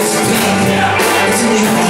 It's a new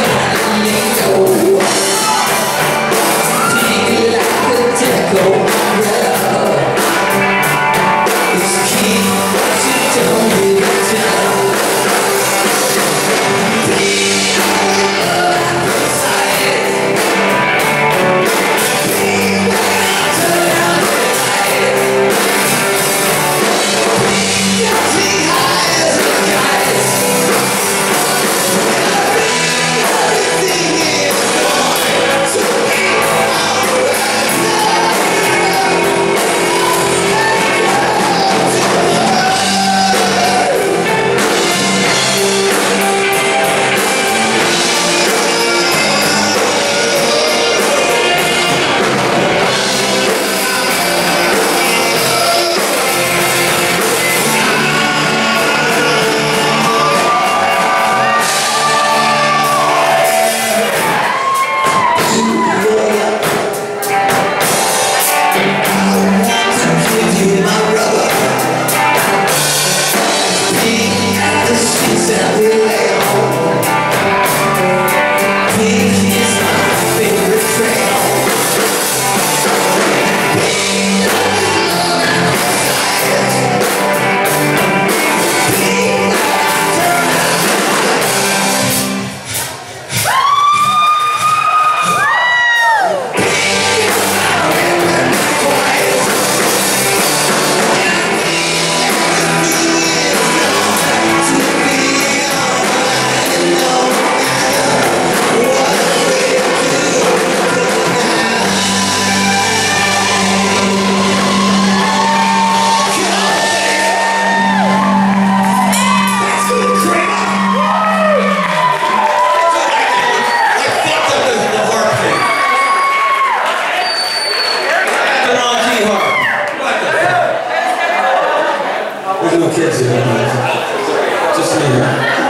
little kids in here. Just me.